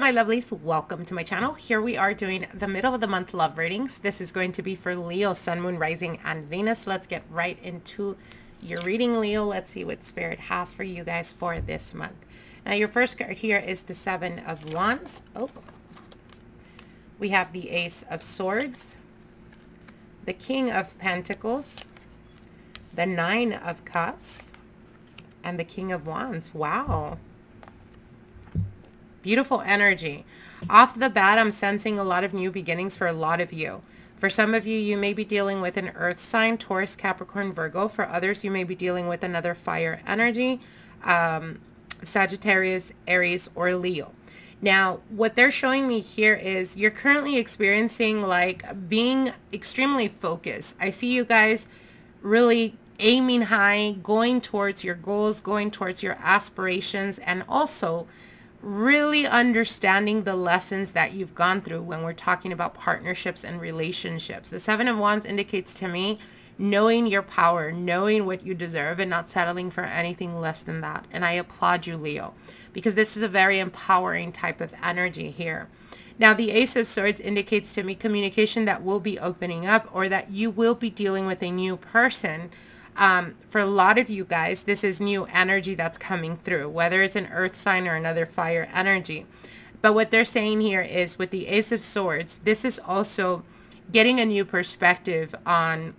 My lovelies. Welcome to my channel. Here we are doing the middle of the month love readings. This is going to be for Leo, Sun, Moon, Rising, and Venus. Let's get right into your reading, Leo. Let's see what Spirit has for you guys for this month. Now, your first card here is the Seven of Wands. Oh, we have the Ace of Swords, the King of Pentacles, the Nine of Cups, and the King of Wands. Wow. Beautiful energy. Off the bat, I'm sensing a lot of new beginnings for a lot of you. For some of you, you may be dealing with an earth sign, Taurus, Capricorn, Virgo. For others, you may be dealing with another fire energy, um, Sagittarius, Aries, or Leo. Now, what they're showing me here is you're currently experiencing like being extremely focused. I see you guys really aiming high, going towards your goals, going towards your aspirations, and also really understanding the lessons that you've gone through when we're talking about partnerships and relationships. The Seven of Wands indicates to me knowing your power, knowing what you deserve and not settling for anything less than that. And I applaud you, Leo, because this is a very empowering type of energy here. Now, the Ace of Swords indicates to me communication that will be opening up or that you will be dealing with a new person um, for a lot of you guys, this is new energy that's coming through, whether it's an earth sign or another fire energy. But what they're saying here is with the Ace of Swords, this is also getting a new perspective on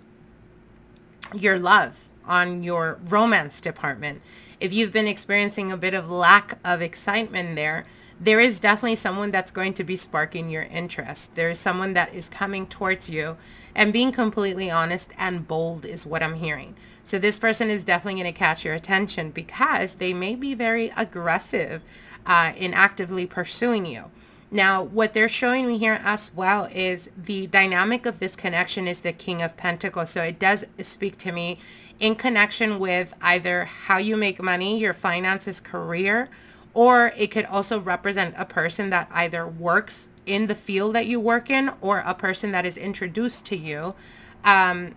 your love, on your romance department. If you've been experiencing a bit of lack of excitement there, there is definitely someone that's going to be sparking your interest. There is someone that is coming towards you and being completely honest and bold is what I'm hearing. So this person is definitely going to catch your attention because they may be very aggressive uh, in actively pursuing you. Now, what they're showing me here as well is the dynamic of this connection is the King of Pentacles. So it does speak to me in connection with either how you make money, your finances, career, or it could also represent a person that either works in the field that you work in or a person that is introduced to you um,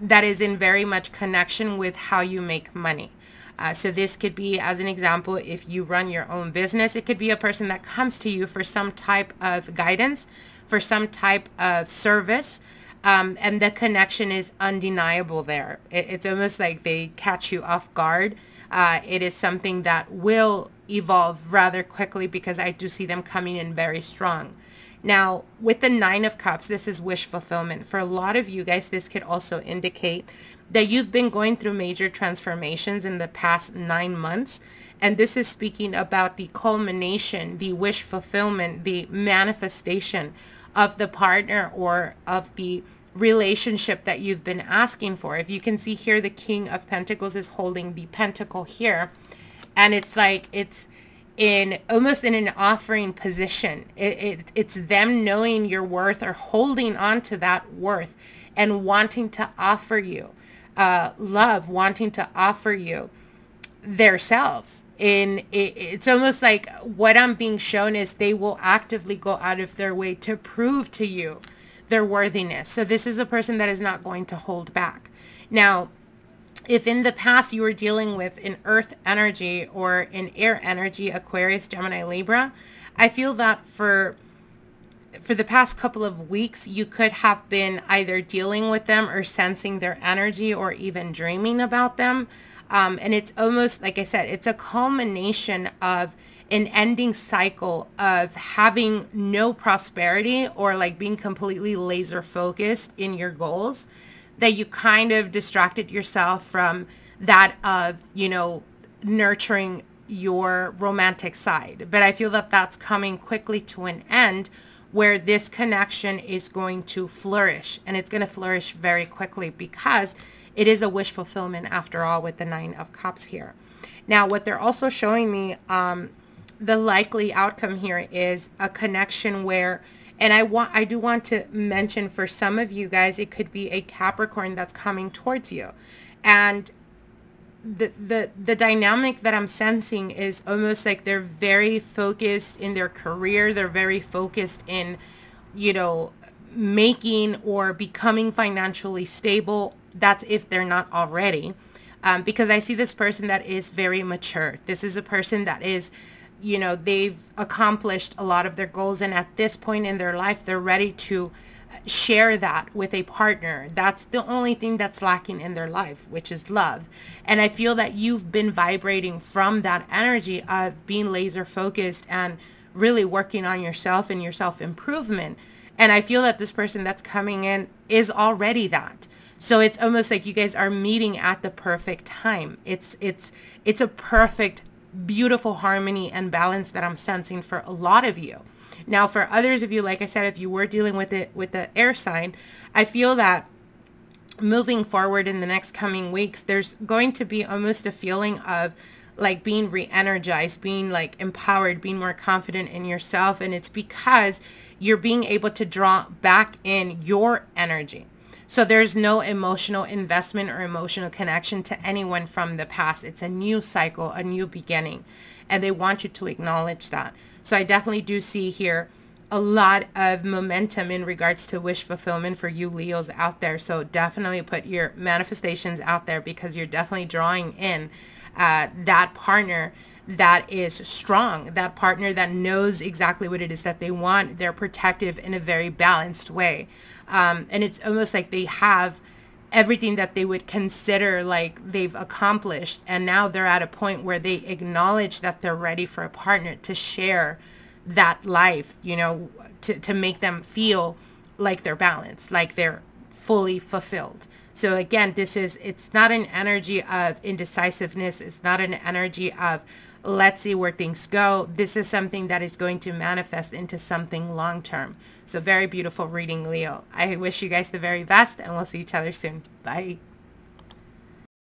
that is in very much connection with how you make money. Uh, so this could be, as an example, if you run your own business, it could be a person that comes to you for some type of guidance, for some type of service, um, and the connection is undeniable there. It, it's almost like they catch you off guard. Uh, it is something that will evolve rather quickly because I do see them coming in very strong. Now, with the Nine of Cups, this is wish fulfillment. For a lot of you guys, this could also indicate that you've been going through major transformations in the past nine months. And this is speaking about the culmination, the wish fulfillment, the manifestation of the partner or of the relationship that you've been asking for. If you can see here, the King of Pentacles is holding the pentacle here and it's like it's in almost in an offering position. It, it, it's them knowing your worth or holding on to that worth and wanting to offer you uh, love, wanting to offer you their selves. In it, it's almost like what I'm being shown is they will actively go out of their way to prove to you their worthiness. So this is a person that is not going to hold back. Now, if in the past you were dealing with an earth energy or an air energy, Aquarius, Gemini, Libra, I feel that for for the past couple of weeks, you could have been either dealing with them or sensing their energy or even dreaming about them. Um, and it's almost, like I said, it's a culmination of an ending cycle of having no prosperity or like being completely laser focused in your goals that you kind of distracted yourself from that of, you know, nurturing your romantic side. But I feel that that's coming quickly to an end where this connection is going to flourish and it's going to flourish very quickly because it is a wish fulfillment after all with the nine of cups here. Now, what they're also showing me, um, the likely outcome here is a connection where and I want I do want to mention for some of you guys, it could be a Capricorn that's coming towards you. And the, the the dynamic that I'm sensing is almost like they're very focused in their career. They're very focused in, you know, making or becoming financially stable. That's if they're not already. Um, because I see this person that is very mature. This is a person that is you know, they've accomplished a lot of their goals and at this point in their life, they're ready to share that with a partner. That's the only thing that's lacking in their life, which is love. And I feel that you've been vibrating from that energy of being laser focused and really working on yourself and your self improvement. And I feel that this person that's coming in is already that. So it's almost like you guys are meeting at the perfect time. It's it's it's a perfect beautiful harmony and balance that I'm sensing for a lot of you. Now, for others of you, like I said, if you were dealing with it with the air sign, I feel that moving forward in the next coming weeks, there's going to be almost a feeling of like being re-energized, being like empowered, being more confident in yourself. And it's because you're being able to draw back in your energy. So there's no emotional investment or emotional connection to anyone from the past. It's a new cycle, a new beginning. And they want you to acknowledge that. So I definitely do see here a lot of momentum in regards to wish fulfillment for you Leos out there. So definitely put your manifestations out there because you're definitely drawing in uh, that partner that is strong, that partner that knows exactly what it is that they want. They're protective in a very balanced way. Um, and it's almost like they have everything that they would consider like they've accomplished and now they're at a point where they acknowledge that they're ready for a partner to share that life you know to, to make them feel like they're balanced like they're fully fulfilled so again this is it's not an energy of indecisiveness it's not an energy of let's see where things go this is something that is going to manifest into something long term so very beautiful reading, Leo. I wish you guys the very best and we'll see each other soon. Bye.